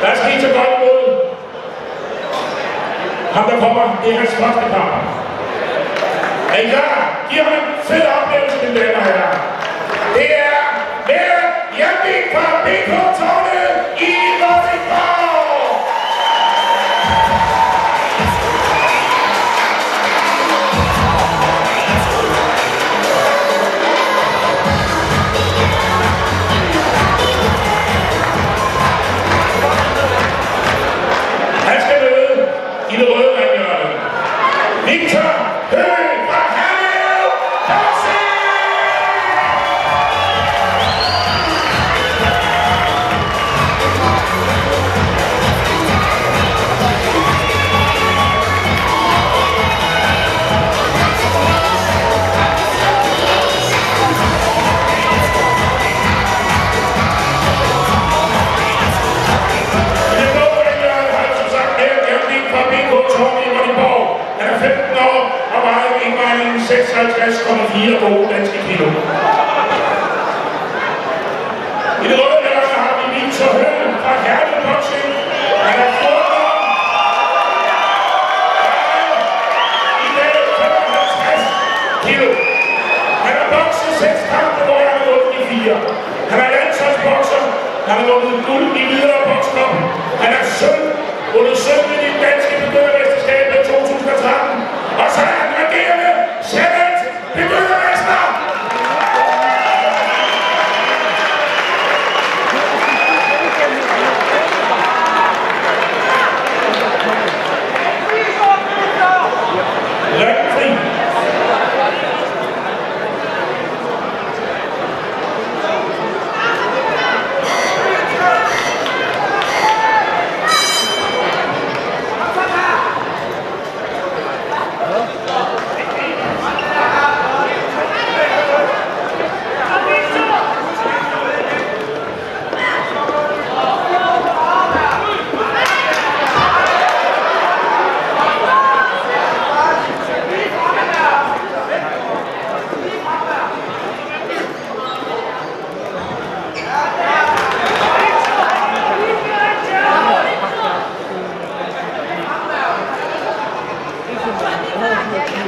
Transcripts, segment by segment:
Der er sket så godt mod ham, der kommer. Det er hans første kamp. Er I klar? Giv ham en fed oplevelse, mine damer og herrer. Det er mere Jernvig fra BK Torv. 33,4 Euro pro Kilo. yeah, yeah.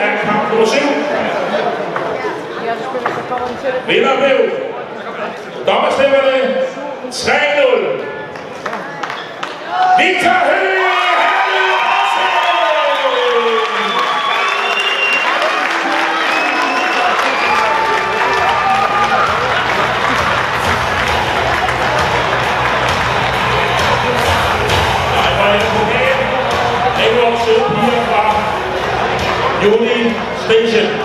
af kamp nummer 7. Vinder blev dommerstemmerne 3-0. Victor Høgh! Station.